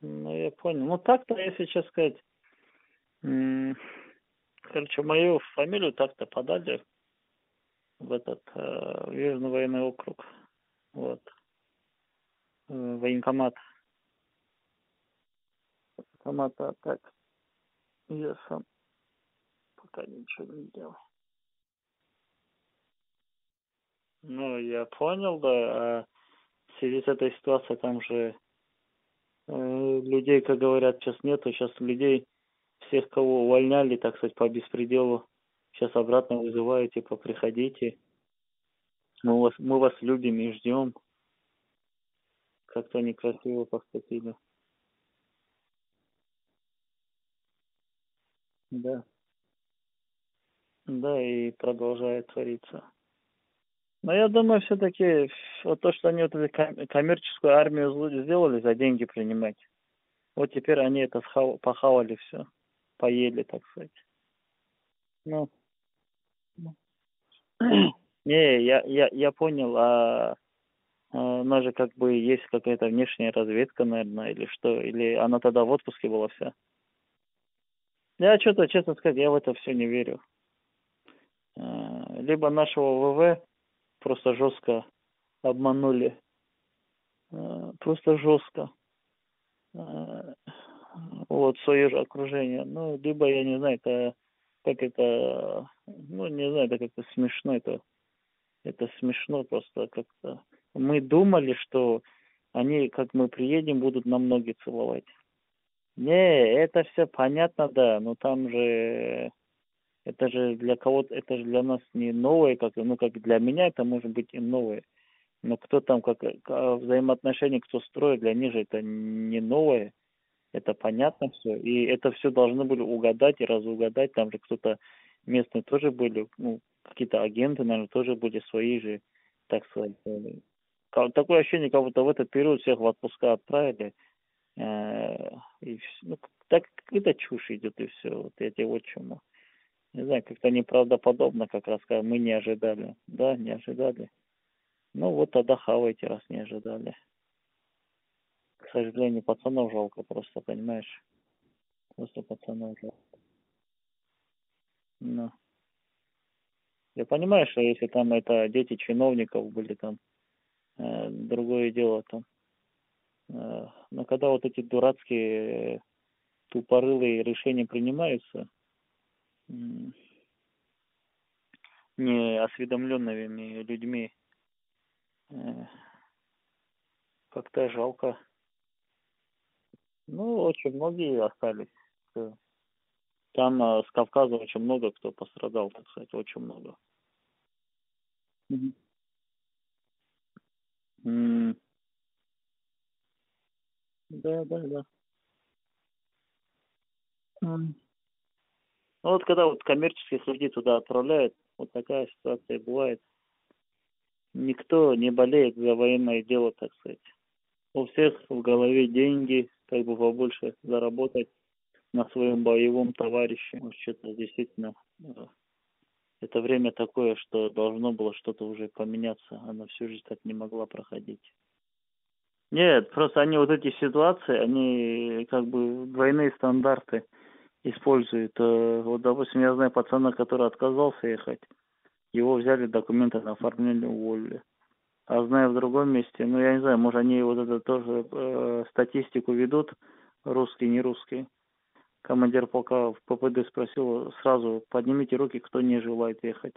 Ну, я понял. Ну, так-то, если сейчас сказать, короче, мою фамилию так-то подали в этот э, в Южный военный округ. Вот. Э, военкомат. Военкомат, а так. Я сам пока ничего не делал. Ну, я понял, да. А в связи с этой ситуацией там же людей, как говорят, сейчас нету. Сейчас людей, всех, кого увольняли, так сказать, по беспределу, сейчас обратно вызывают, типа, приходите. Мы вас, мы вас любим и ждем. Как-то некрасиво поступили. Да. Да, и продолжает твориться. Но я думаю, все-таки вот то, что они вот эту ком- коммерческую армию сделали за деньги принимать, вот теперь они это схав- похавали все, поели, так сказать. Ну. не, я, я, я понял, а, а у нас же как бы есть какая-то внешняя разведка, наверное, или что, или она тогда в отпуске была вся. Я что-то, честно сказать, я в это все не верю. А, Либо нашего ВВ просто жестко обманули. А, Просто жестко. А, Вот, свое же окружение. Ну, либо, я не знаю, это как это, ну, не знаю, это как-то смешно, это, это смешно просто как-то. Мы думали, что они, как мы приедем, будут на ноги целовать. Не, это все понятно, да, но там же это же для кого-то, это же для нас не новое, как, ну, как для меня это может быть и новое. Но кто там, как, как взаимоотношения, кто строит, для них же это не новое. Это понятно все. И это все должны были угадать и разугадать. Там же кто-то местные тоже были, ну, какие-то агенты, наверное, тоже были свои же, так сказать. ка- Такое ощущение, как будто в этот период всех в отпуска отправили. Э, И, ну, так какая-то чушь идет и все. Вот я тебе вот чему. Не знаю, как-то неправдоподобно, как раз мы не ожидали. Да, не ожидали. Ну вот тогда хавайте, раз не ожидали. К сожалению, пацанов жалко просто, понимаешь? Просто пацанов жалко. Ну. Я понимаю, что если там это дети чиновников были там, э, другое дело там. Э, но когда вот эти дурацкие э, тупорылые решения принимаются, м, не осведомленными людьми, э, как-то жалко. Ну, очень многие остались. Э, Там э, с Кавказа очень много кто пострадал, так сказать, очень много. Да, да, да. М. Ну вот когда вот коммерческих людей туда отправляют, вот такая ситуация бывает. Никто не болеет за военное дело, так сказать. У всех в голове деньги, как бы побольше заработать на своем боевом товарище. Вот что-то действительно э, это время такое, что должно было что-то уже поменяться. Она всю жизнь так не могла проходить. Нет, просто они вот эти ситуации, они как бы двойные стандарты используют. Э, Вот, допустим, я знаю пацана, который отказался ехать, его взяли документы на оформление уволили. А знаю в другом месте, ну я не знаю, может они вот это тоже э, статистику ведут, русский, не русский. Командир полка в ППД спросил сразу, поднимите руки, кто не желает ехать.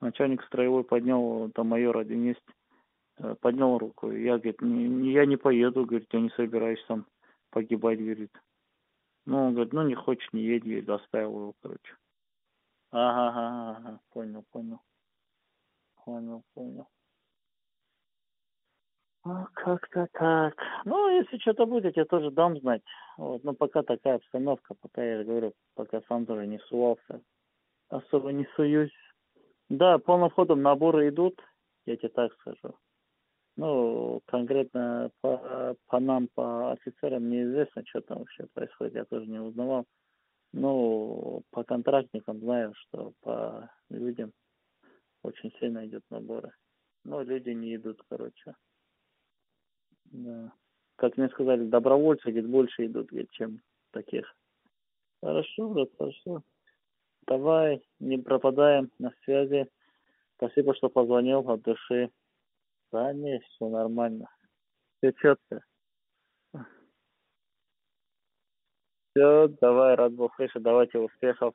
Начальник строевой поднял, там майор один есть, э, поднял руку. Я, говорит, не- я не поеду, говорит, я не собираюсь там погибать, говорит. Ну, он говорит, ну не хочешь, не едь, говорит, оставил его, короче. Ага, ага, ага, понял, понял, понял, понял. А, как-то так. Ну, если что-то будет, я тоже дам знать. Вот, но пока такая обстановка, пока я говорю, пока сам тоже не сувался, особо не суюсь. Да, полным ходом наборы идут, я тебе так скажу. Ну, конкретно по, по нам, по офицерам неизвестно, что там вообще происходит, я тоже не узнавал. Ну, по контрактникам знаю, что по людям очень сильно идет наборы. Но люди не идут, короче. Да. как мне сказали, добровольцы, говорит, больше идут, говорит, чем таких. Хорошо, брат, хорошо. Давай, не пропадаем на связи. Спасибо, что позвонил от души. Да не, все нормально. Все четко. Все, давай, рад был слышать, давайте успехов.